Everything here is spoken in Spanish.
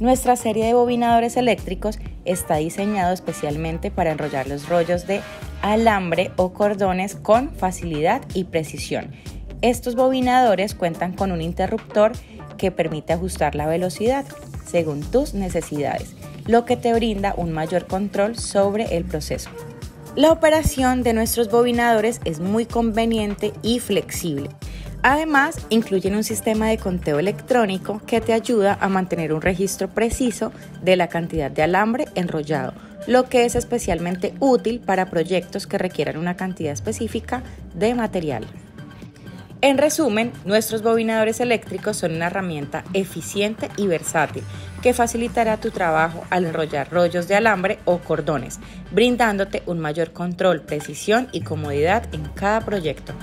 Nuestra serie de bobinadores eléctricos está diseñado especialmente para enrollar los rollos de alambre o cordones con facilidad y precisión. Estos bobinadores cuentan con un interruptor que permite ajustar la velocidad según tus necesidades, lo que te brinda un mayor control sobre el proceso. La operación de nuestros bobinadores es muy conveniente y flexible. Además, incluyen un sistema de conteo electrónico que te ayuda a mantener un registro preciso de la cantidad de alambre enrollado, lo que es especialmente útil para proyectos que requieran una cantidad específica de material. En resumen, nuestros bobinadores eléctricos son una herramienta eficiente y versátil que facilitará tu trabajo al enrollar rollos de alambre o cordones, brindándote un mayor control, precisión y comodidad en cada proyecto.